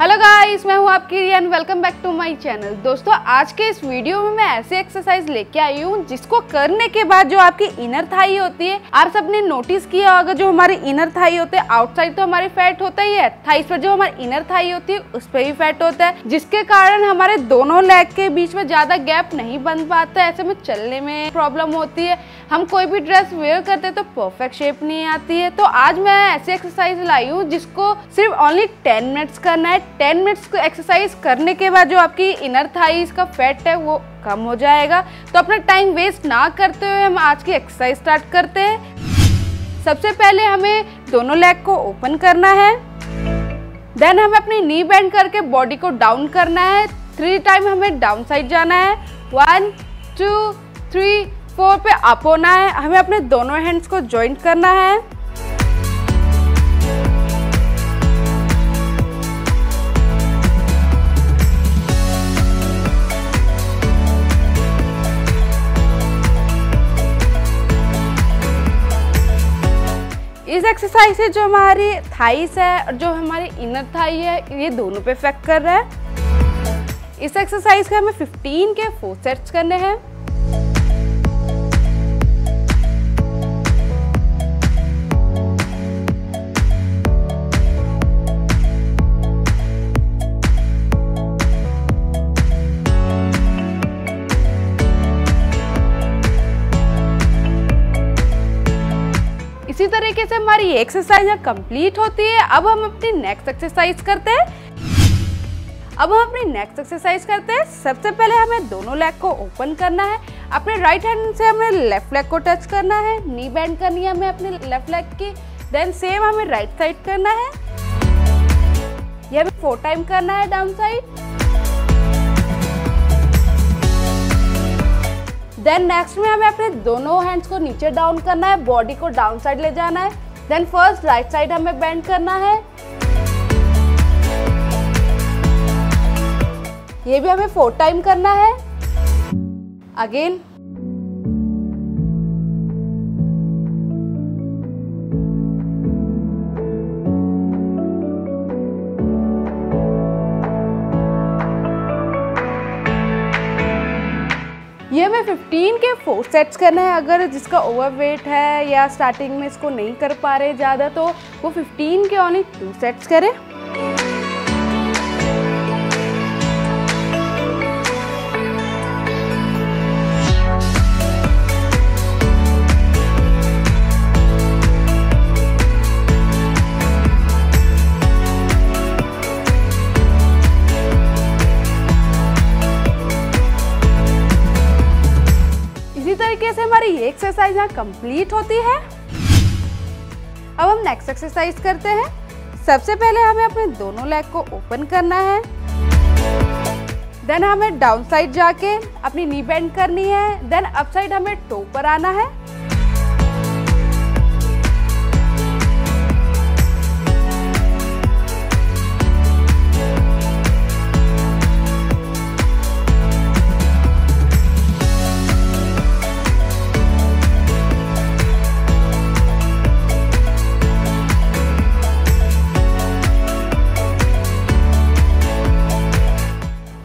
Hello guys मैं हूँ आपकी Riyan welcome back to my channel दोस्तों, आज के इस वीडियो में मैं ऐसे एक्सरसाइज लेके आई हूँ जिसको करने के बाद जो आपकी इनर थाई होती है, आप सबने नोटिस किया होगा, जो हमारी इनर थाई होते हैं आउटसाइड तो हमारे फैट होता ही है थाइस पर जो हमारी इनर थाई होती है, उस पर भी फैट होता है, जिसके कारण हमारे दोनों लेग के बीच में ज़्यादा गैप नहीं बन पाता ऐसे में चलने में प्रॉब्लम होती है। हम कोई भी ड्रेस वेयर करते हैं तो परफेक्ट शेप नहीं आती है। तो आज मैं ऐसी एक्सरसाइज लाई हूँ जिसको सिर्फ़ ओनली टेन मिनट्स करना है टेन मिनट्स को एक्सरसाइज करने के बाद जो आपकी इनर थाइस का फैट है, वो कम हो जाएगा। तो अपना टाइम वेस्ट ना करते हुए हम आज की एक्सरसाइज स्टार्ट करते हैं। सबसे पहले हमें दोनों लेग को ओपन करना है। देन हमें अपनी नी बैंड करके बॉडी को डाउन करना है। थ्री टाइम हमें डाउन साइड जाना है। वन टू थ्री फोर पे अप होना है। हमें अपने दोनों हैंड्स को ज्वाइंट करना है। एक्सरसाइज है जो हमारी थाइस है और जो हमारी इनर थाई है, ये दोनों पे इफ़ेक्ट कर रहा है। इस एक्सरसाइज के हमें 15 के फोर सेट्स करने हैं। इसी तरीके से हमारी एक्सरसाइज कंप्लीट होती है। अब हम अपनी नेक्स्ट एक्सरसाइज करते हैं। अब हम अपनी नेक्स्ट एक्सरसाइज करते हैं। सबसे पहले हमें दोनों लेग को ओपन करना है। अपने राइट हैंड से हमें लेफ़्ट लेग को टच करना है। नी बैंड करनी है हमें अपने लेफ़्ट लेग की। देन सेम हमें राइट साइड करना है। ये हमें फोर टाइम करना है डाउन साइड देन नेक्स्ट में हमें अपने दोनों हैंड्स को नीचे डाउन करना है बॉडी को डाउन साइड ले जाना है। देन फ़र्स्ट राइट साइड हमें बेंड करना है। ये भी हमें फोर टाइम करना है। अगेन ये हमें 15 के फोर सेट्स करना है। अगर जिसका ओवर वेट है या स्टार्टिंग में इसको नहीं कर पा रहे ज़्यादा तो वो 15 के ओनली टू सेट्स करें। तरीके से हमारी ये एक्सरसाइज यहाँ कंप्लीट होती है। अब हम नेक्स्ट एक्सरसाइज करते हैं। सबसे पहले हमें अपने दोनों लेग को ओपन करना है। देन हमें डाउन साइड जाके अपनी नी बेंड करनी है। देन अप साइड हमें टो पर आना है।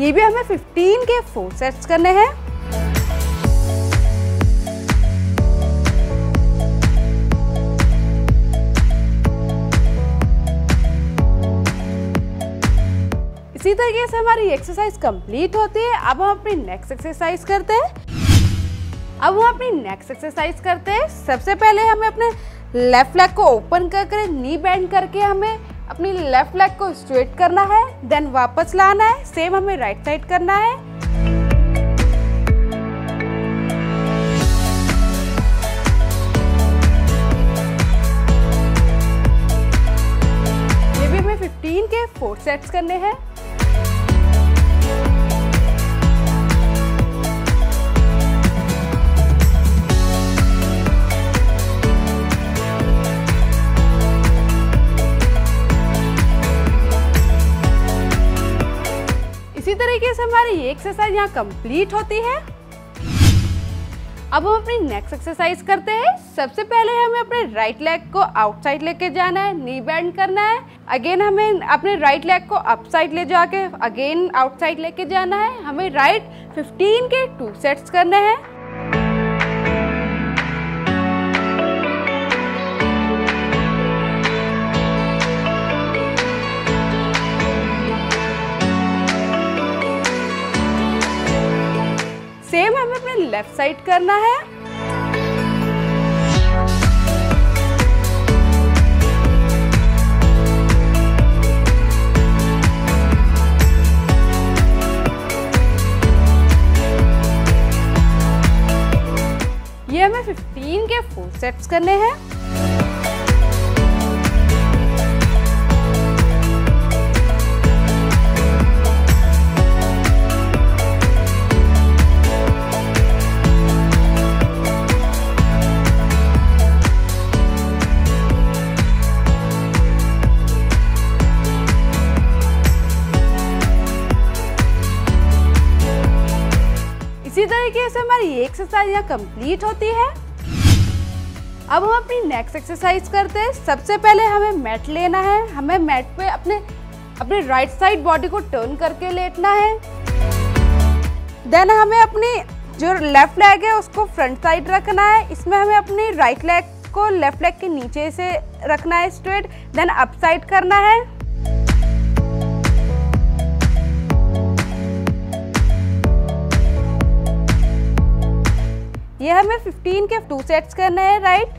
ये भी हमें 15 के फोर सेट्स करने हैं। इसी तरीके से हमारी एक्सरसाइज कंप्लीट होती है। अब हम अपनी नेक्स्ट एक्सरसाइज करते हैं। अब हम अपनी नेक्स्ट एक्सरसाइज करते हैं। सबसे पहले हमें अपने लेफ़्ट लेग को ओपन कर कर नी बैंड करके हमें अपनी लेफ़्ट लेग को स्ट्रेट करना है देन वापस लाना है सेम हमें राइट साइड करना है। ये भी हमें 15 के फोर सेट्स करने हैं। हमारी ये एक्सरसाइज यहाँ कंप्लीट होती है। अब हम अपनी नेक्स्ट एक्सरसाइज करते हैं। सबसे पहले हमें अपने राइट लेग को आउटसाइड लेके जाना है नी बैंड करना है। अगेन हमें अपने राइट लेग को अपसाइड ले जाके अगेन आउटसाइड लेके जाना है। हमें राइट 15 के टू सेट्स करने हैं। लेफ़्ट साइड करना है। ये हमें 15 के फोर सेट्स करने हैं। से हमारी एक्सरसाइज यहाँ कंप्लीट होती है। अब हम अपनी नेक्स्ट एक्सरसाइज करते हैं। सबसे पहले हमें मैट लेना है। हमें मैट पे अपने अपने राइट साइड बॉडी को टर्न करके लेटना है। देन हमें अपनी जो लेफ़्ट लेग है, उसको फ्रंट साइड रखना है। इसमें हमें अपनी राइट लेग को लेफ़्ट लेग के नीचे से रखना है स्ट्रेट देन अप साइड करना है। ये हमें 15 के टू सेट्स करने हैं राइट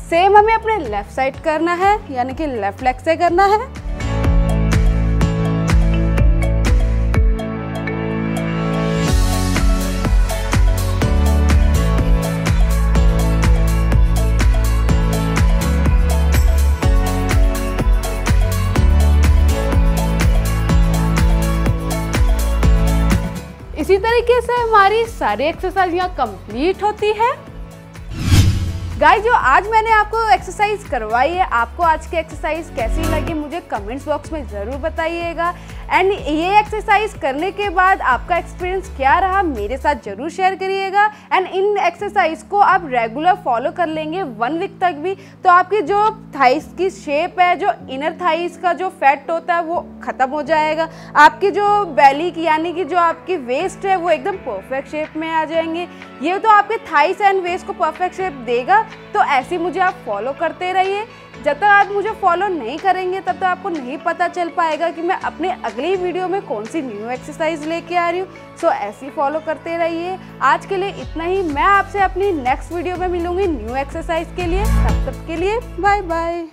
सेम हमें अपने लेफ़्ट साइड करना है, यानी कि लेफ़्ट लेग से करना है। तरीके से हमारी सारी एक्सरसाइज यहाँ कंप्लीट होती है। गाइस जो आज मैंने आपको एक्सरसाइज करवाई है, आपको आज की एक्सरसाइज कैसी लगी, मुझे कमेंट्स बॉक्स में ज़रूर बताइएगा। एंड ये एक्सरसाइज करने के बाद आपका एक्सपीरियंस क्या रहा, मेरे साथ ज़रूर शेयर करिएगा। एंड इन एक्सरसाइज को आप रेगुलर फॉलो कर लेंगे वन वीक तक भी। तो आपकी जो थाइस की शेप है, जो इनर थाइस का जो फैट होता है, वो ख़त्म हो जाएगा। आपकी जो बैली की, यानी कि जो आपकी वेस्ट है, वो एकदम परफेक्ट शेप में आ जाएँगे। ये तो आपके थाइस एंड वेस्ट को परफेक्ट शेप देगा। तो ऐसे मुझे आप फॉलो करते रहिए। जब तक आप मुझे फॉलो नहीं करेंगे, तब तक आपको नहीं पता चल पाएगा कि मैं अपने अगली वीडियो में कौन सी न्यू एक्सरसाइज लेके आ रही हूँ। सो ऐसे फॉलो करते रहिए। आज के लिए इतना ही। मैं आपसे अपनी नेक्स्ट वीडियो में मिलूँगी न्यू एक्सरसाइज के लिए। तब तक के लिए बाय बाय